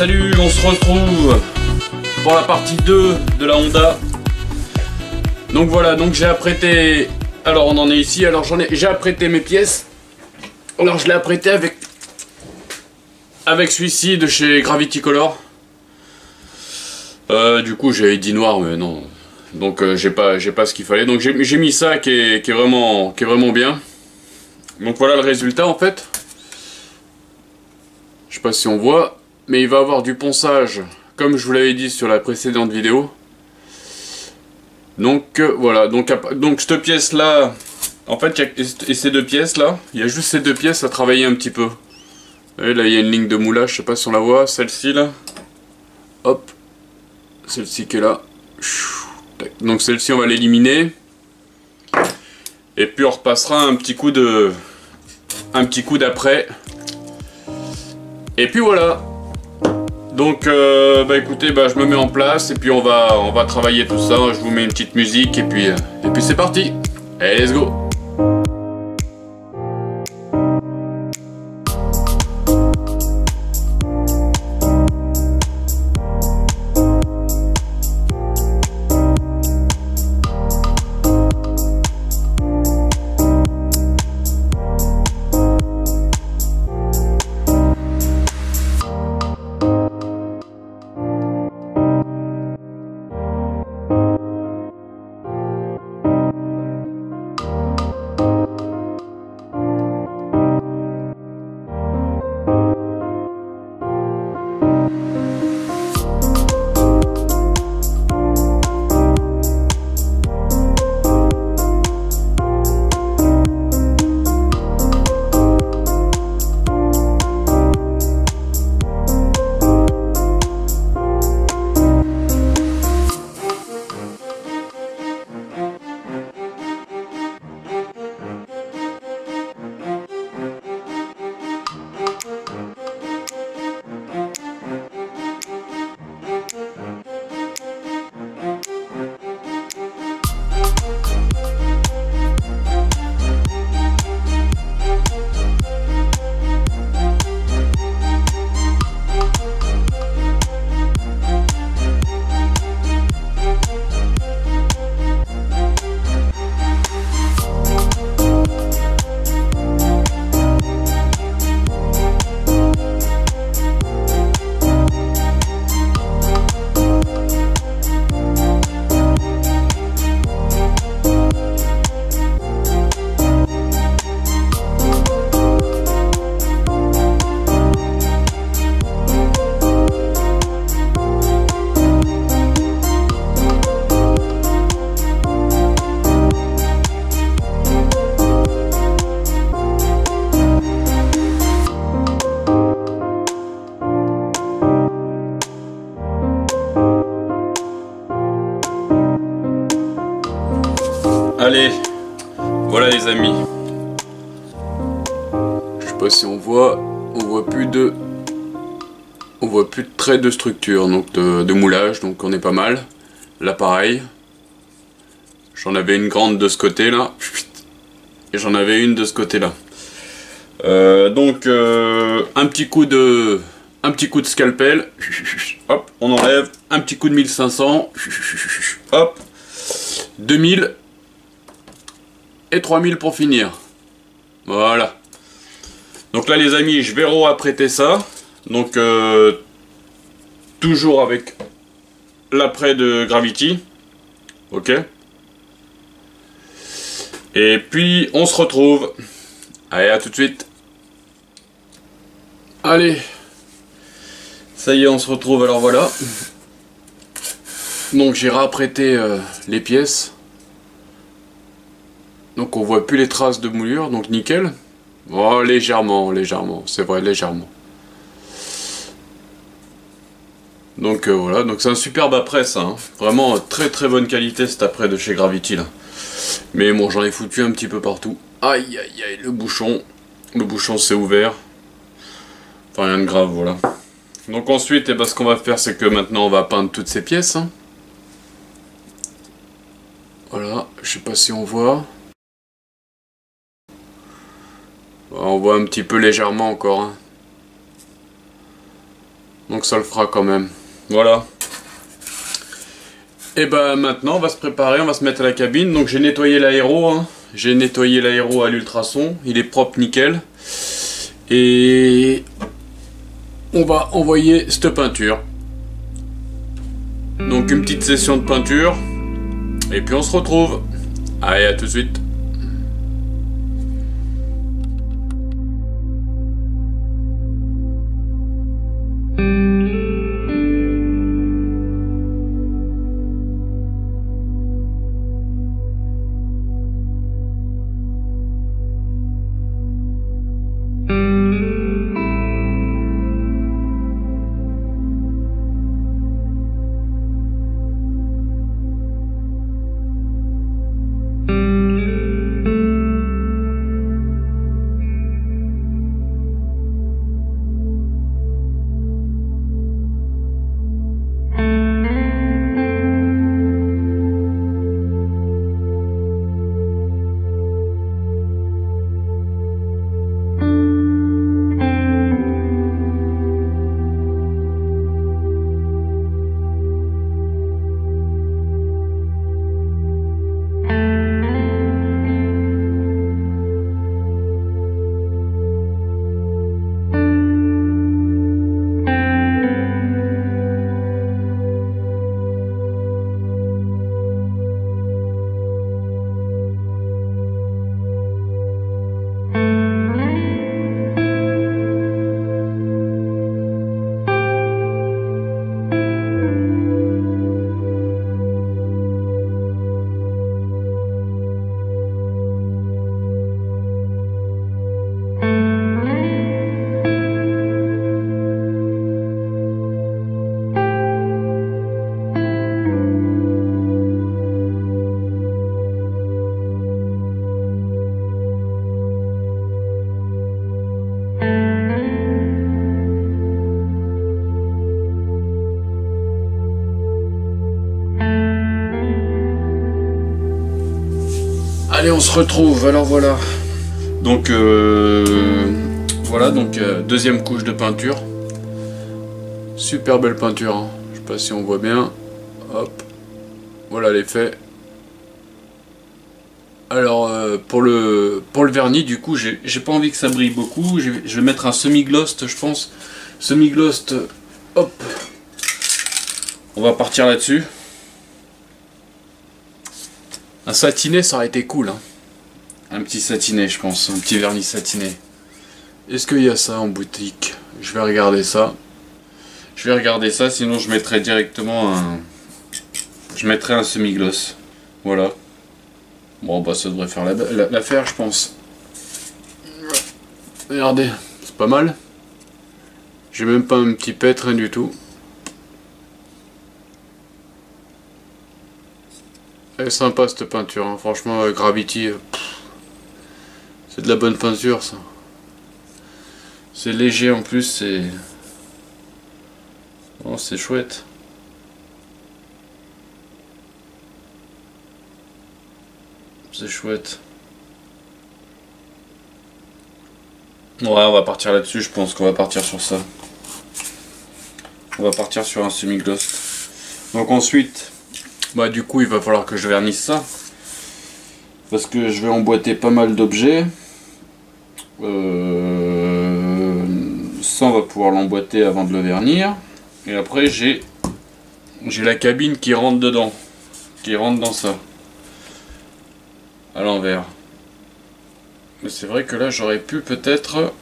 salut, on se retrouve pour la partie 2 de la Honda. Donc voilà, donc j'ai apprêté, alors on en est ici, alors j'en ai, j'ai apprêté mes pièces. Alors je l'ai apprêté avec, avec celui-ci de chez Gravity Color. Euh, du coup j'ai dit noir, mais non, donc euh, j'ai pas, pas ce qu'il fallait. Donc j'ai mis ça qui est, qui est, vraiment, qui est vraiment bien. Donc voilà le résultat en fait. Je sais pas si on voit, mais il va avoir du ponçage, comme je vous l'avais dit sur la précédente vidéo. Donc euh, voilà, donc, donc cette pièce là, en fait, et ces deux pièces là, il y a juste ces deux pièces à travailler un petit peu. Et là il y a une ligne de moulage, je sais pas si on la voit, celle-ci là. Hop, celle-ci qui est là. Donc celle-ci on va l'éliminer. Et puis on repassera un petit coup de... Un petit coup d'après et puis voilà. Donc euh, bah écoutez, bah, je me mets en place et puis on va, on va travailler tout ça. Je vous mets une petite musique et puis, euh, et puis c'est parti. Allez, let's go de structure, donc de, moulage, donc on est pas mal. Là pareil, j'en avais une grande de ce côté là, et j'en avais une de ce côté là. Euh, donc euh, un petit coup de, un petit coup de scalpel, hop, on enlève, un petit coup de 1500, hop, 2000 et 3000 pour finir. Voilà. Donc là les amis, je vais re-apprêter ça. Donc euh, toujours avec l'après de Gravity. Ok. Et puis on se retrouve. Allez, à tout de suite. Allez. Ça y est, on se retrouve. Alors voilà. Donc j'ai réapprêté euh, les pièces. Donc on voit plus les traces de moulure, donc nickel. Oh, légèrement, légèrement, c'est vrai, légèrement. Donc euh, voilà, donc c'est un superbe après ça, hein. vraiment très très bonne qualité cet après de chez Gravity là. Mais bon, j'en ai foutu un petit peu partout. Aïe aïe aïe, le bouchon, le bouchon s'est ouvert. Enfin rien de grave, voilà. Donc ensuite, eh ben, ce qu'on va faire, c'est que maintenant on va peindre toutes ces pièces. Hein. Voilà, je sais pas si on voit. On voit un petit peu légèrement encore. Hein. Donc ça le fera quand même. Voilà. Et bah maintenant on va se préparer, on va se mettre à la cabine. Donc j'ai nettoyé l'aéro. Hein. J'ai nettoyé l'aéro à l'ultrason. Il est propre nickel. Et on va envoyer cette peinture. Donc une petite session de peinture. Et puis on se retrouve. Allez, à tout de suite. On se retrouve. Alors voilà. Donc euh, voilà, donc euh, deuxième couche de peinture. Super belle peinture. Hein. Je sais pas si on voit bien. Hop. Voilà l'effet. Alors euh, pour le pour le vernis, du coup, j'ai pas envie que ça brille beaucoup. Je vais mettre un semi-gloss, je pense. Semi-gloss. Hop. On va partir là-dessus. Un satiné, ça aurait été cool. Hein. Un petit satiné, je pense. Un petit vernis satiné. Est-ce qu'il y a ça en boutique? Je vais regarder ça. Je vais regarder ça, sinon je mettrai directement un... Je mettrai un semi-gloss. Voilà. Bon, bah ça devrait faire l'affaire, je pense. Regardez, c'est pas mal. J'ai même pas un petit pet, rien du tout. Elle est sympa cette peinture, hein. franchement euh, Gravity, euh, c'est de la bonne peinture ça. C'est léger en plus, c'est... Oh, c'est chouette. C'est chouette. Ouais, on va partir là-dessus, je pense qu'on va partir sur ça. On va partir sur un semi-gloss. Donc ensuite, bah du coup il va falloir que je vernisse ça. Parce que je vais emboîter pas mal d'objets. Euh, ça on va pouvoir l'emboîter avant de le vernir. Et après j'ai la cabine qui rentre dedans. Qui rentre dans ça. À l'envers. Mais c'est vrai que là j'aurais pu peut-être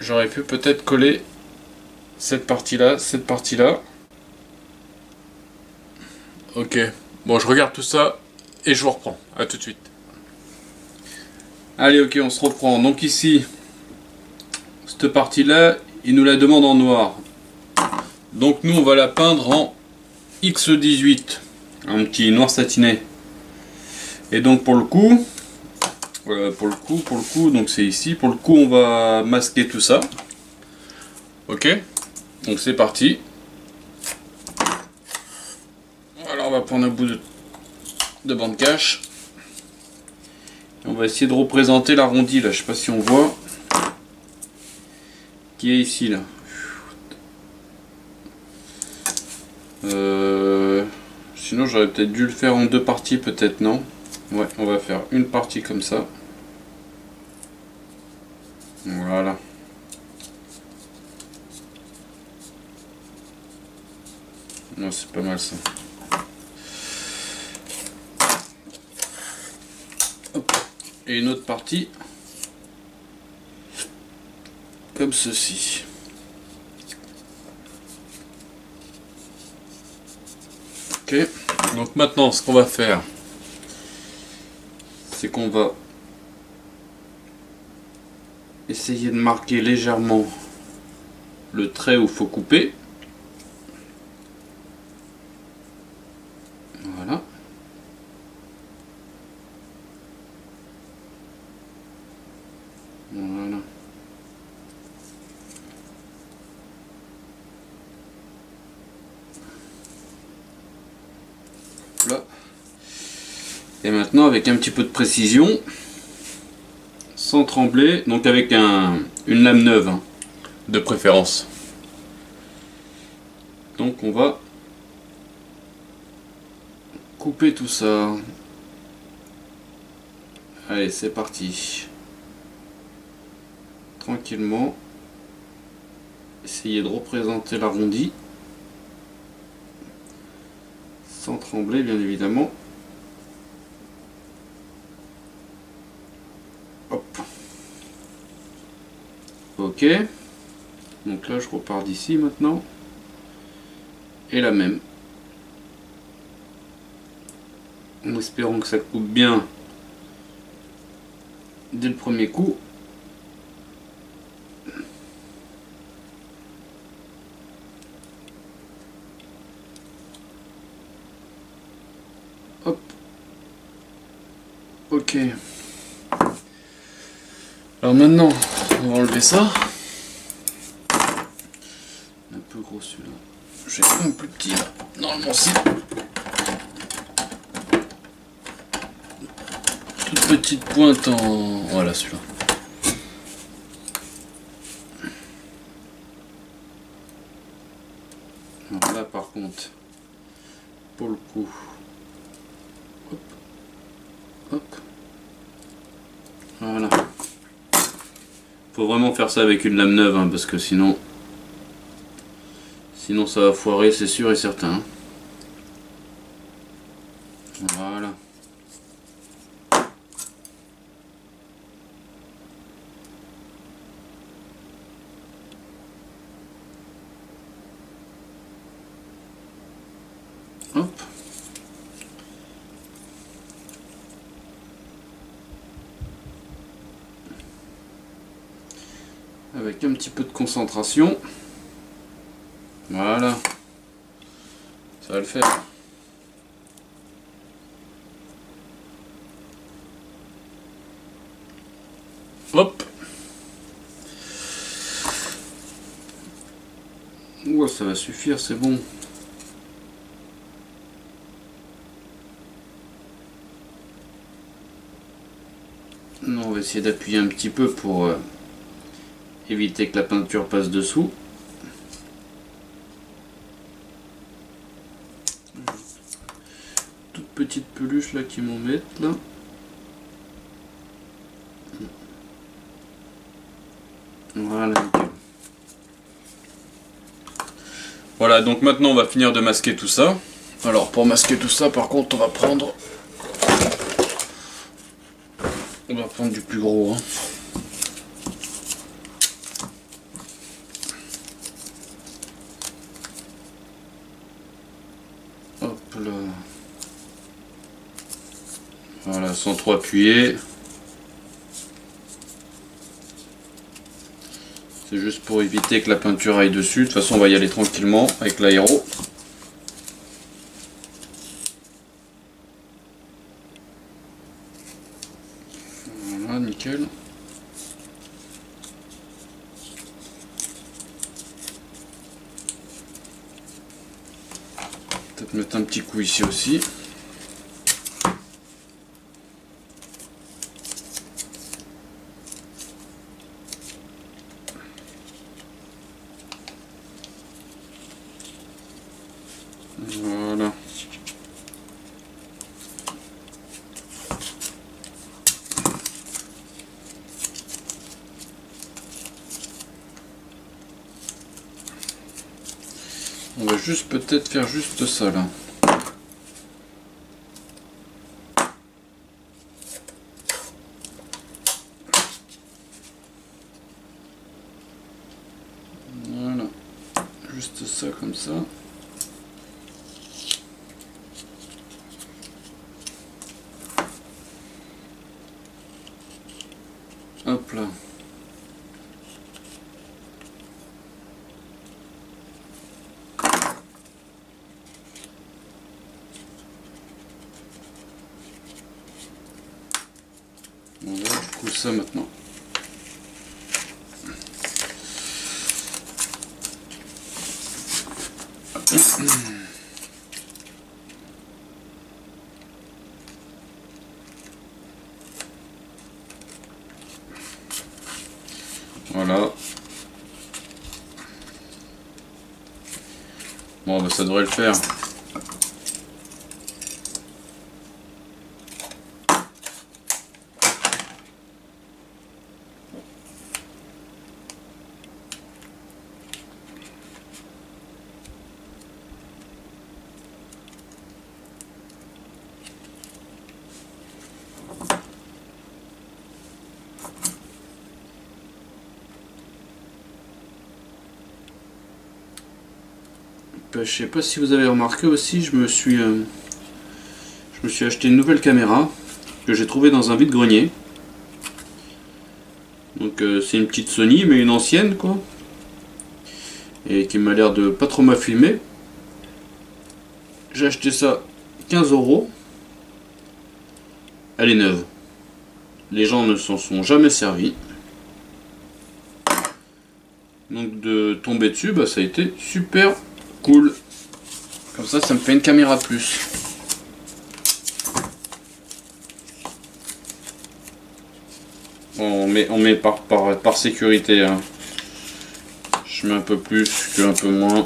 j'aurais pu peut-être coller cette partie là, cette partie là. Ok. Bon, je regarde tout ça et je vous reprends. A tout de suite. Allez, ok, on se reprend. Donc ici, cette partie-là, il nous la demande en noir. Donc nous, on va la peindre en X18. Un petit noir satiné. Et donc pour le coup, pour le coup, pour le coup, donc c'est ici. Pour le coup, on va masquer tout ça. Ok Donc c'est parti. on va prendre un bout de, bande cache. On va essayer de représenter l'arrondi là, je sais pas si on voit. Qui est ici là? Euh, sinon j'aurais peut-être dû le faire en deux parties peut-être non? Ouais on va faire une partie comme ça. Voilà. Non c'est pas mal ça. Et une autre partie comme ceci. Ok, donc maintenant ce qu'on va faire, c'est qu'on va essayer de marquer légèrement le trait où il faut couper. Voilà. Voilà. Là. Et maintenant avec un petit peu de précision, sans trembler, donc avec un, une lame neuve hein, de préférence. Donc on va couper tout ça. Allez, c'est parti. Tranquillement. Essayez de représenter l'arrondi. Sans trembler, bien évidemment. Ok. Donc là, je repars d'ici maintenant. Et la même. En espérant que ça coupe bien dès le premier coup. Hop. Ok. Alors maintenant, on va enlever ça. Un peu gros celui-là. J'ai un plus petit là. Normalement c'est toute petite pointe en... Voilà celui-là. Là par contre, pour le coup, hop, hop, voilà. Faut vraiment faire ça avec une lame neuve hein, parce que sinon, sinon ça va foirer, c'est sûr et certain. Voilà. Hop. Avec un petit peu de concentration. Voilà. Ça va le faire. Hop. Ouais, ça va suffire, c'est bon. Non, on va essayer d'appuyer un petit peu pour euh, éviter que la peinture passe dessous. Toute petite peluche là qui m'embête là. Voilà. Voilà, donc maintenant on va finir de masquer tout ça. Alors pour masquer tout ça, par contre, on va prendre on va prendre du plus gros. Hein. Hop là. Sans trop appuyer. C'est juste pour éviter que la peinture aille dessus. De toute façon, on va y aller tranquillement avec l'aéro. Voilà, nickel. Peut-être mettre un petit coup ici aussi. Voilà. On va juste peut-être faire juste ça là. Voilà. Juste ça comme ça. Hop là. On va du coup ça maintenant. Voilà. Bon, bah ça devrait le faire. Bah, je sais pas si vous avez remarqué aussi, je me suis, euh, je me suis acheté une nouvelle caméra que j'ai trouvée dans un vide-grenier. Donc euh, c'est une petite Sony, mais une ancienne quoi. Et qui m'a l'air de pas trop mal filmer. J'ai acheté ça 15 euros. Elle est neuve. Les gens ne s'en sont jamais servis. Donc de tomber dessus, bah, ça a été super cool. Comme ça, ça me fait une caméra plus. On met, on met par, par, par sécurité. hein. Je mets un peu plus que un peu moins.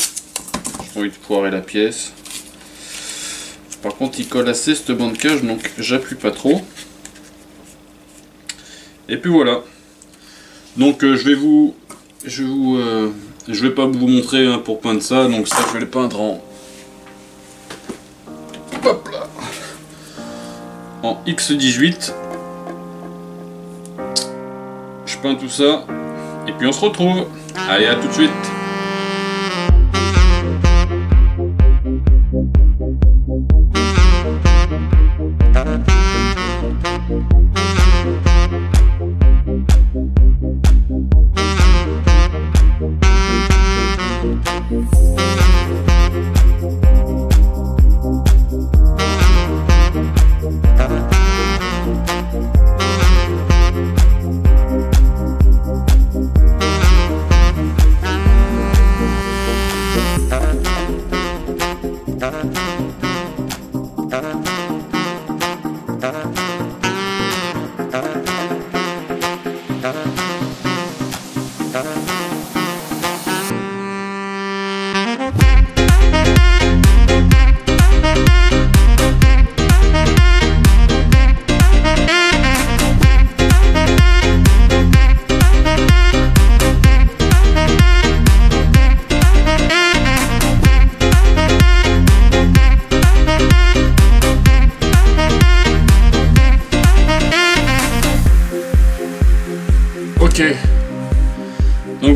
J'ai envie de poirer la pièce. Par contre, il colle assez cette bande cage, donc j'appuie pas trop. Et puis voilà. Donc euh, je vais vous, je vais vous, euh, je vais pas vous montrer hein, pour peindre ça, donc ça je vais le peindre en, hop là, en X18. Je peins tout ça, et puis on se retrouve. Allez, à tout de suite.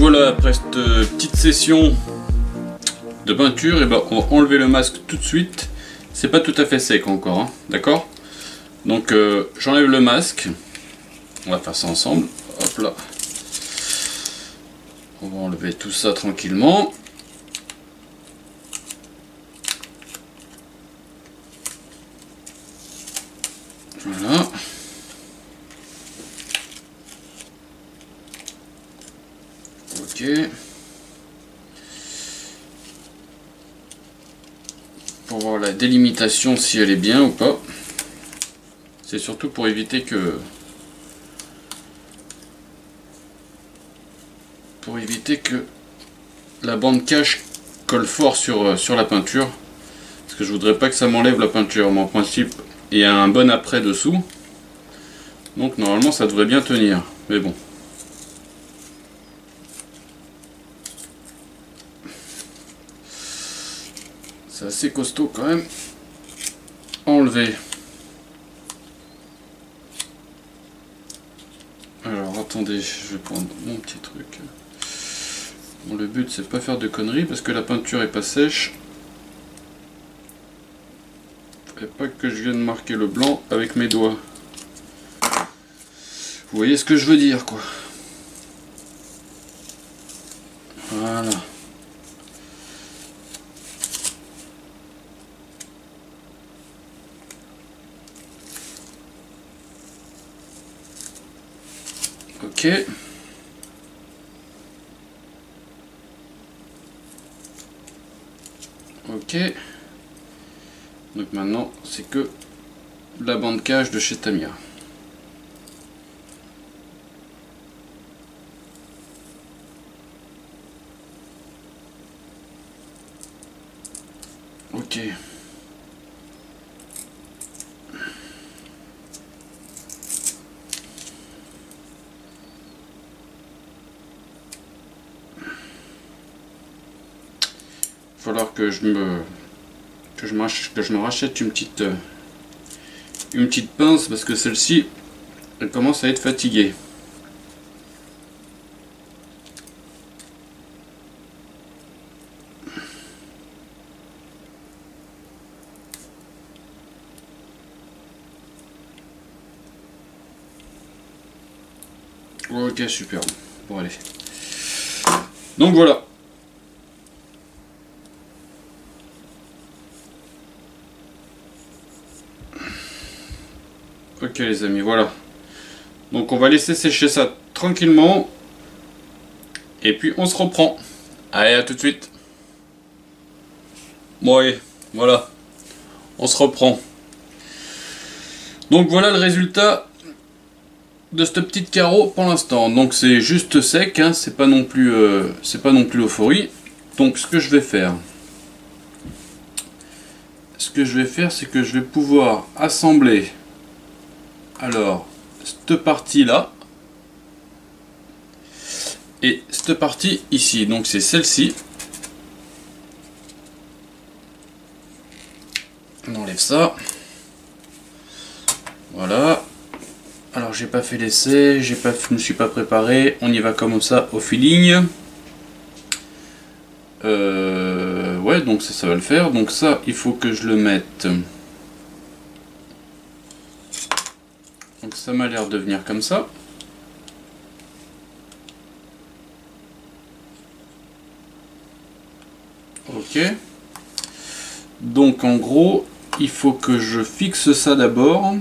Voilà, après cette euh, petite session de peinture, et ben on va enlever le masque tout de suite. C'est pas tout à fait sec encore, hein, d'accord? Donc euh, j'enlève le masque. On va faire ça ensemble. Hop là. On va enlever tout ça tranquillement. Voilà. Ok. Pour voir la délimitation si elle est bien ou pas. C'est surtout pour éviter que pour éviter que la bande cache colle fort sur, euh, sur la peinture. Parce que je voudrais pas que ça m'enlève la peinture. Mais en principe, il y a un bon après dessous. Donc normalement ça devrait bien tenir. Mais bon. C'est assez costaud quand même. Enlever. Alors attendez, je vais prendre mon petit truc. Bon, le but c'est pas faire de conneries parce que la peinture est pas sèche. Faudrait pas que je vienne marquer le blanc avec mes doigts. Vous voyez ce que je veux dire quoi. Voilà. Ok. Ok. Donc maintenant, c'est que la bande cage de chez Tamia. Ok. Falloir que je me que je, que je me rachète une petite euh, une petite pince parce que celle-ci elle commence à être fatiguée. Ok super. Bon allez. Donc voilà. Ok les amis, voilà. Donc on va laisser sécher ça tranquillement. Et puis on se reprend. Allez, à tout de suite. Bon allez, voilà. On se reprend. Donc voilà le résultat de cette petite carreau pour l'instant. Donc c'est juste sec, hein, c'est pas non plus euh, c'est pas non plus l'euphorie. Donc ce que je vais faire, ce que je vais faire, c'est que je vais pouvoir assembler alors, cette partie-là, et cette partie ici, donc c'est celle-ci. On enlève ça. Voilà. Alors j'ai pas fait l'essai, j'ai pas, je me suis pas préparé. On y va comme ça au feeling. Euh, ouais, donc ça, ça va le faire. Donc ça, il faut que je le mette. Ça m'a l'air de venir comme ça. Ok. Donc en gros, il faut que je fixe ça d'abord.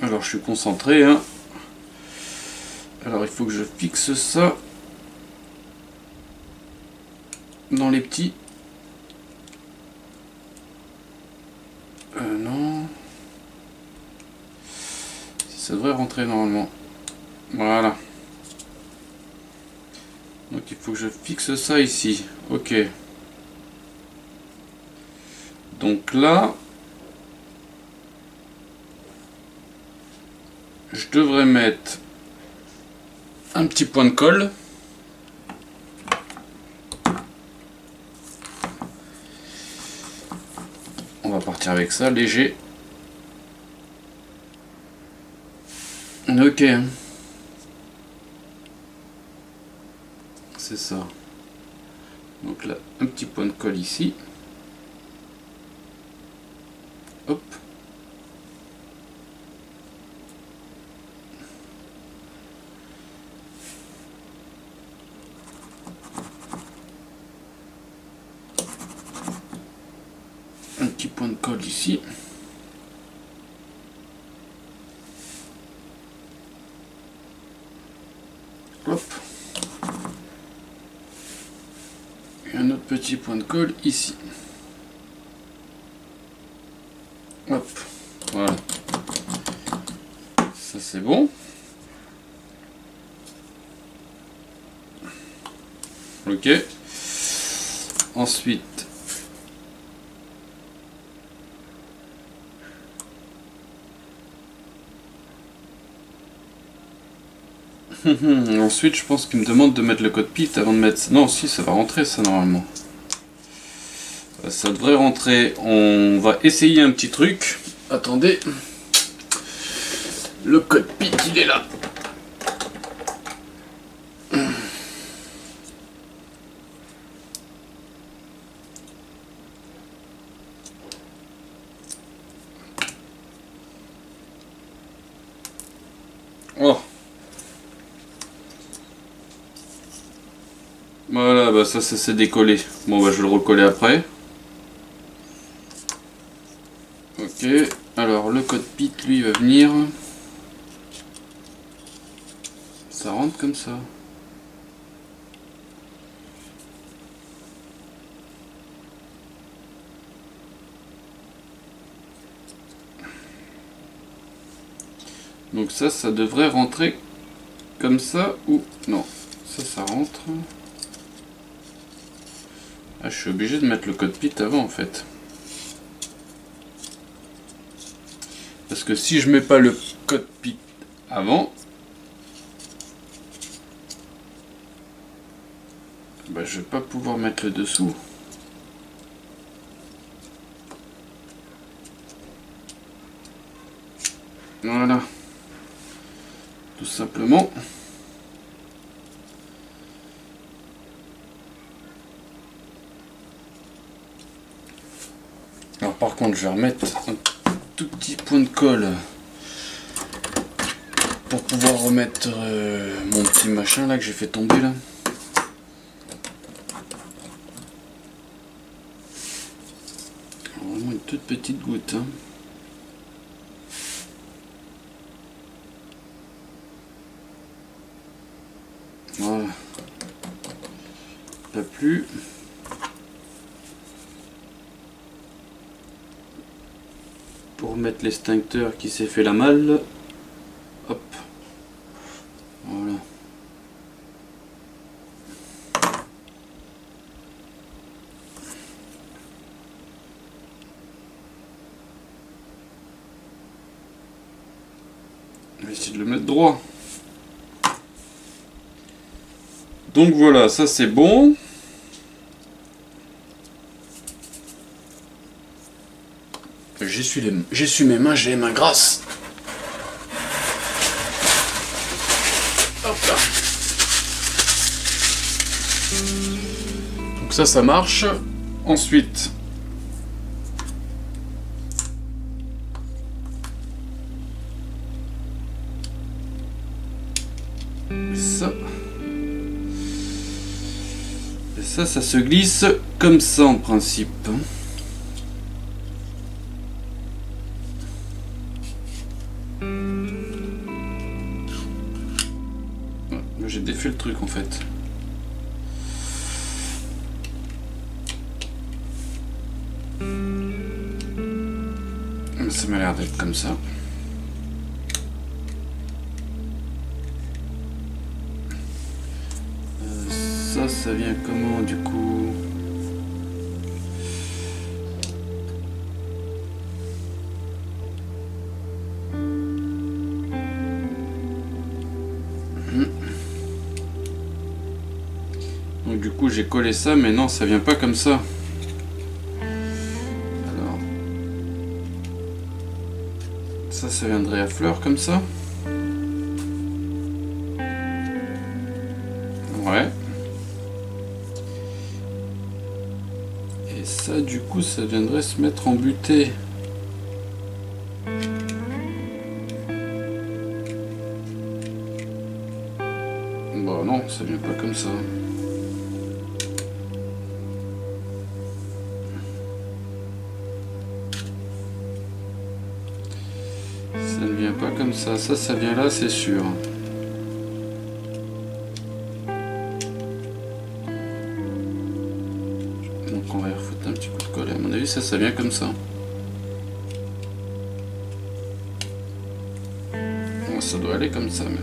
Alors je suis concentré. Hein. Alors il faut que je fixe ça dans les petits Ça devrait rentrer normalement. Voilà. Donc il faut que je fixe ça ici. Ok. Donc là, je devrais mettre un petit point de colle. On va partir avec ça, léger. Ok. C'est ça. Donc là, un petit point de colle ici. Hop. Un petit point de colle ici. Petit point de colle ici. Hop, voilà. Ça c'est bon. Ok. Ensuite. Ensuite, je pense qu'il me demande de mettre le code PIT avant de mettre... Non, si, ça va rentrer ça normalement. Ça devrait rentrer. On va essayer un petit truc. Attendez. Le code PIT, il est là. Oh Voilà, bah ça, ça s'est décollé. Bon, bah je vais le recoller après. Ok, alors le code PIT, lui, va venir. Ça rentre comme ça. Donc ça, ça devrait rentrer comme ça ou non. Ça, ça rentre. Ah, je suis obligé de mettre le code PIT avant en fait. Parce que si je mets pas le code PIT avant, bah, je vais pas pouvoir mettre le dessous. Voilà. Tout simplement. Par contre, je vais remettre un tout petit point de colle pour pouvoir remettre euh, mon petit machin là que j'ai fait tomber là. Vraiment une toute petite goutte. Hein. Voilà. Pas plus. Pour mettre l'extincteur qui s'est fait la malle. Hop. Voilà. On essayer de le mettre droit. Donc voilà, ça c'est bon. J'ai su mes mains, j'ai les mains grasses. Hop là. Donc ça, ça marche. Ensuite, ça. Ça, ça se glisse comme ça en principe. Truc en fait. Ça m'a l'air d'être comme ça. Euh, ça, ça vient comment du coup? Donc du coup j'ai collé ça, mais non, ça vient pas comme ça. Alors, ça, ça viendrait à fleur comme ça. Ouais. Et ça, du coup, ça viendrait se mettre en butée. Ça. Ça, ça vient là, c'est sûr. Donc on va y refoutre un petit coup de colle. À mon avis, ça, ça vient comme ça. Ça doit aller comme ça même.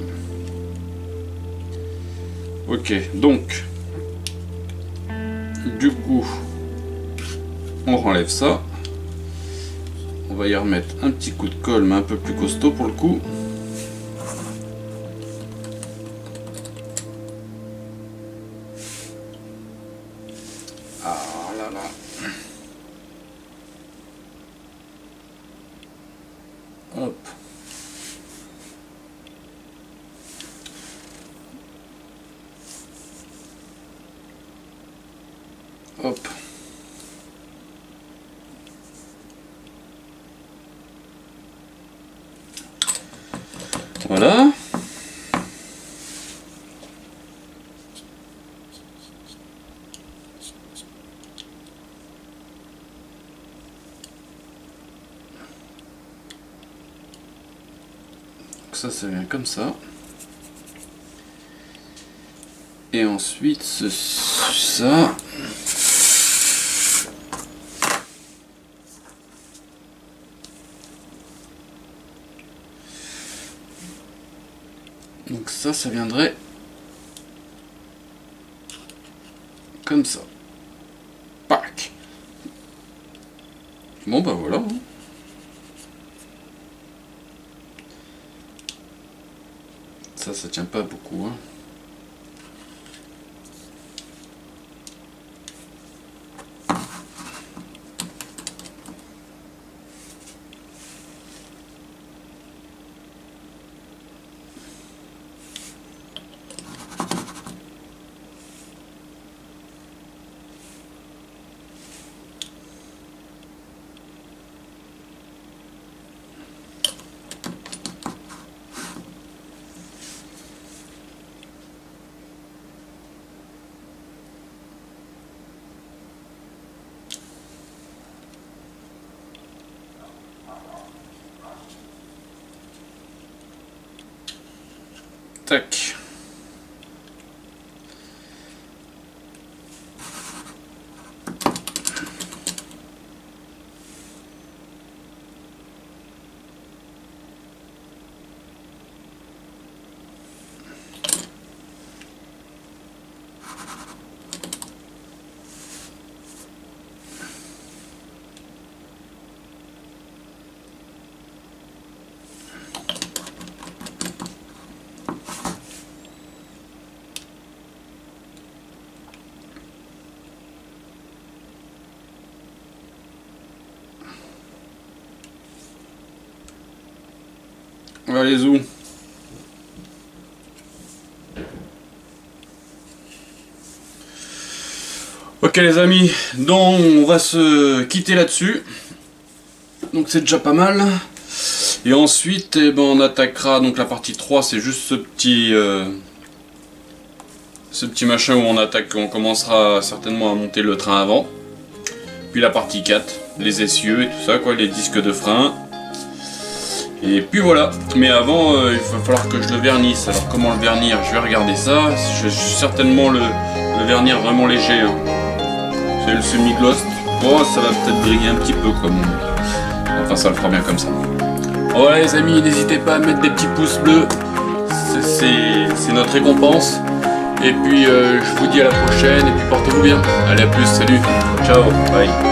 Ok, donc Du coup, on renlève ça. On va y remettre un petit coup de colle, mais un peu plus costaud pour le coup. Ça, ça vient comme ça. Et ensuite, ce, ça. Donc ça, ça viendrait comme ça. Pac. Bon bah voilà. hein. Ça, tient pas beaucoup. Hein. Les où? Ok les amis, donc on va se quitter là-dessus. Donc c'est déjà pas mal. Et ensuite, eh ben, on attaquera, donc la partie 3, c'est juste ce petit... euh, ce petit machin où on attaque, on commencera certainement à monter le train avant. Puis la partie 4, les essieux et tout ça, quoi, les disques de frein. Et puis voilà, mais avant euh, il va falloir que je le vernisse. Alors comment le vernir? Je vais regarder ça. Je vais certainement le, vernir vraiment léger. hein. C'est le semi-gloss. Bon, ça va peut-être briller un petit peu comme. Enfin, ça le fera bien comme ça. Voilà les amis, n'hésitez pas à mettre des petits pouces bleus. C'est notre récompense. Et puis euh, je vous dis à la prochaine et puis portez-vous bien. Allez à plus, salut, ciao, bye.